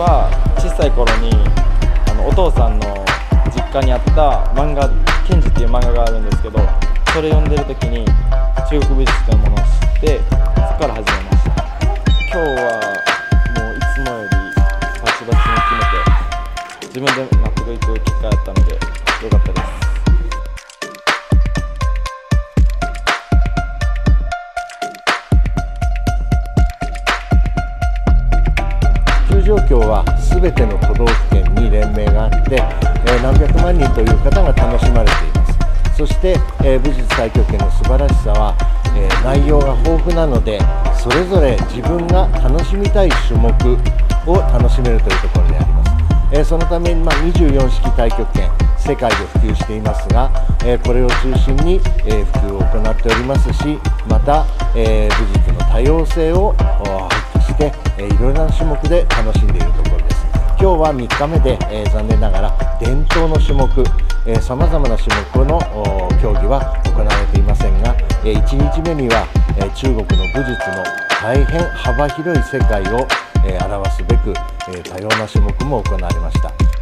は小さい頃にあのお父さんの実家にあった漫画「ケンジ」っていう漫画があるんですけどそれ読んでる時に中国美術というものを知ってそこから始めました。今日はもういつもよりバチバチに決めて自分で状況は全ての都道府県に連盟があって、え何百万人という方が楽しまれています。そして、え武術太極拳の素晴らしさは、え内容が豊富なのでそれぞれ自分が楽しみたい種目を楽しめるというところであります、えそのために、ま、24式太極拳世界で普及していますが、えこれを中心に、え普及を行っておりますしまた、え武術の多様性を発して、えーいろいろな種目で楽しんでいるところです今日は3日目で、え残念ながら伝統の種目さまざまな種目の競技は行われていませんが、え1日目には、え中国の武術の大変幅広い世界を、え表すべく、え多様な種目も行われました。